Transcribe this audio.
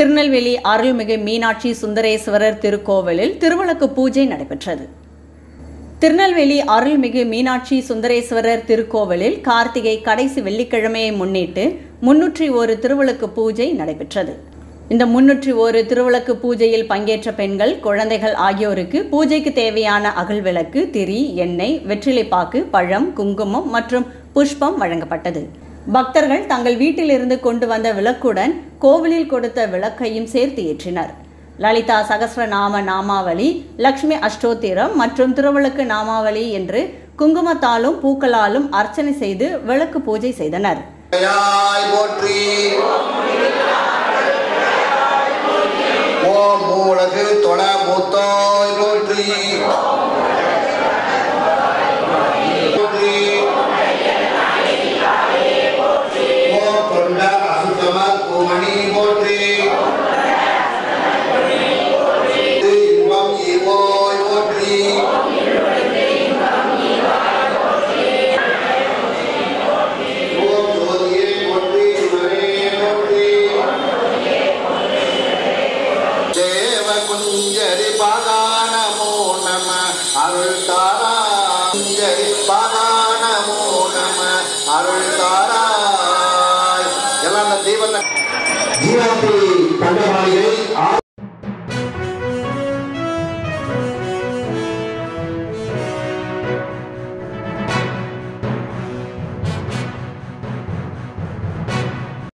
திருநெல்வேலி அருள்மிகு மீனாட்சி சுந்தரேஸ்வரர் திருக்கோவிலில் திருவிளக்கு பூஜை நடைபெற்றது. திருநெல்வேலி அருள்மிகு மீனாட்சி சுந்தரேஸ்வரர் திருக்கோவிலில் கார்த்திகை கடைசி வெள்ளிக்கிழமையை முன்னிட்டு முன்னூற்றி ஒரு திருவிளக்கு பூஜை நடைபெற்றது. இந்த முன்னூற்றி ஒரு திருவிளக்கு பூஜையில் பங்கேற்ற பெண்கள் குழந்தைகள் ஆகியோருக்கு பூஜைக்கு தேவையான அகல் விளக்கு திரி எண்ணெய் வெற்றிலைப்பாக்கு பழம் குங்குமம் மற்றும் புஷ்பம் வழங்கப்பட்டது. பக்தர்கள் தங்கள் வீட்டிலிருந்து கொண்டு வந்த விளக்குடன் கோவிலில் கொடுத்த விளக்கையும் சேர்த்து ஏற்றினர். லலிதா சகசிரநாம நாமாவளி லக்ஷ்மி அஷ்டோத்திரம் மற்றும் திருவிளக்கு நாமாவளி என்று குங்குமத்தாலும் பூக்களாலும் அர்ச்சனை செய்து விளக்கு பூஜை செய்தனர். ஓம் மூலகு போற்றி போற்றி. குஞ்சரி பாதானமோ நம அருள் தாரா குஞ்சரி பாதானமோ நம அருள் தாராய் எல்லாம் அந்த பண்டமாளிகை